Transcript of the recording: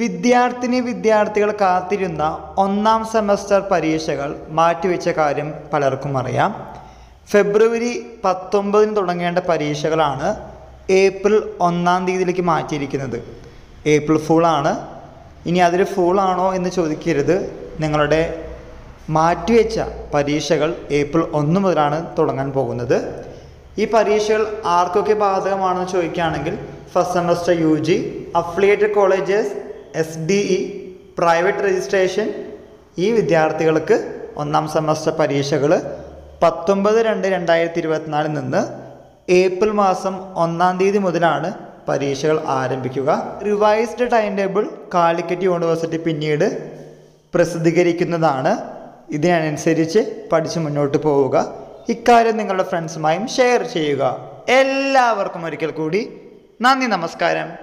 വിദ്യാർത്ഥിനി വിദ്യാർത്ഥികൾ കാത്തിരുന്ന ഒന്നാം സെമസ്റ്റർ പരീക്ഷകൾ മാറ്റിവെച്ച കാര്യം പലർക്കും അറിയാം. ഫെബ്രുവരി പത്തൊമ്പതിന് തുടങ്ങേണ്ട പരീക്ഷകളാണ് ഏപ്രിൽ ഒന്നാം തീയതിയിലേക്ക് മാറ്റിയിരിക്കുന്നത്. ഏപ്രിൽ ഫൂളാണ് ഇനി അതിൽ ഫൂളാണോ എന്ന് ചോദിക്കരുത്. നിങ്ങളുടെ മാറ്റിവെച്ച പരീക്ഷകൾ ഏപ്രിൽ ഒന്ന് മുതലാണ് തുടങ്ങാൻ പോകുന്നത്. ഈ പരീക്ഷകൾ ആർക്കൊക്കെ ബാധകമാണെന്ന് ചോദിക്കുകയാണെങ്കിൽ first semester U G affiliated colleges S D E private registration ഈ വിദ്യാർത്ഥികൾക്ക് ഒന്നാം സെമസ്റ്റർ പരീക്ഷകൾ പത്തൊമ്പത് രണ്ട് രണ്ടായിരത്തി ഇരുപത്തിനാലിൽ നിന്ന് ഏപ്രിൽ മാസം ഒന്നാം തീയതി മുതലാണ് പരീക്ഷകൾ ആരംഭിക്കുക. Revised time table Calicut university പിന്നീട് പ്രസിദ്ധീകരിക്കുന്നതാണ്. ഇതിനനുസരിച്ച് പഠിച്ച് മുന്നോട്ട് പോവുക. ഇക്കാര്യം നിങ്ങളുടെ ഫ്രണ്ട്സുമായും ഷെയർ ചെയ്യുക. എല്ലാവർക്കും ഒരിക്കൽ കൂടി നന്ദി നമസ്കാരം.